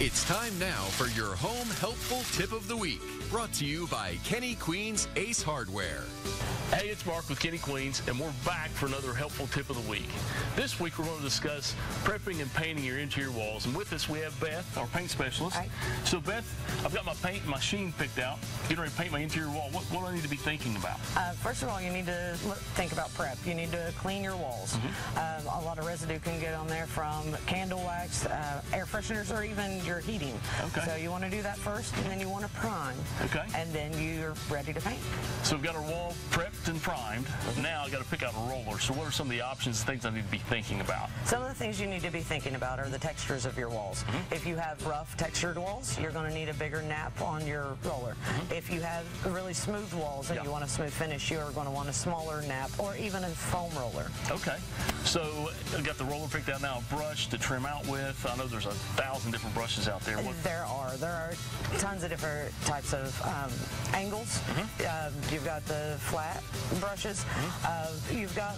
It's time now for your home helpful tip of the week, brought to you by Kenny Queen's Ace Hardware. Hey, it's Mark with Kenny Queens, and we're back for another helpful tip of the week. This week, we're going to discuss prepping and painting your interior walls. And with us, we have Beth, our paint specialist. Hi. So, Beth, I've got my paint machine picked out. Getting ready to paint my interior wall. What, what do I need to be thinking about? Uh, first of all, you need to look, think about prep. You need to clean your walls. Um, a lot of residue can get on there from candle wax, uh, air fresheners, or even your heating. Okay. So you want to do that first, and then you want to prime. Okay. And then you're ready to paint. So, we've got our wall prepped and primed. Mm-hmm. Now, i got to pick out a roller. So, what are some of the options, things I need to be thinking about? Some of the things you need to be thinking about are the textures of your walls. Mm-hmm. If you have rough textured walls, you're going to need a bigger nap on your roller. Mm-hmm. If you have really smooth walls and Yeah. you want a smooth finish, you're going to want a smaller nap or even a foam roller. Okay. So, I've got the roller picked out now, a brush to trim out with. I know there's a thousand different brushes out there. What, There are. There are tons of different types of um, angles. Mm-hmm. Um, you've got the flat brushes. Uh, you've got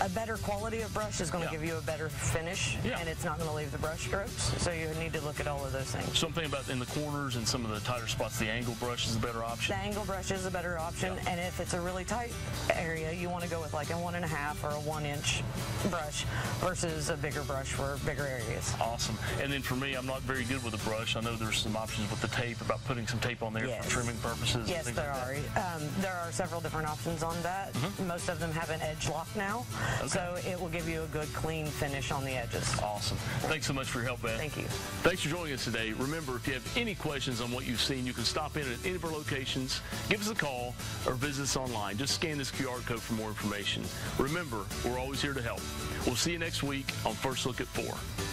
a better quality of brush is going to Yeah. give you a better finish, Yeah. and it's not going to leave the brush strokes. So you need to look at all of those things. Something about in the corners and some of the tighter spots, the angle brush is a better option. The angle brush is a better option, Yeah. and if it's a really tight area, you want to go with like a one and a half or a one inch brush versus a bigger brush for bigger areas. Awesome. And then for me, I'm not very good with a brush. I know there's some options with the tape about putting some tape on there Yes. for trimming purposes. Yes, there like are. Um, there are several different options on that. Most of them have an edge lock now. Okay. so it will give you a good clean finish on the edges. Awesome. Thanks so much for your help, Beth. Thank you. Thanks for joining us today. Remember, if you have any questions on what you've seen, you can stop in at any of our locations, give us a call, or visit us online. Just scan this QR code for more information. Remember, we're always here to help. We'll see you next week on First Look at 4.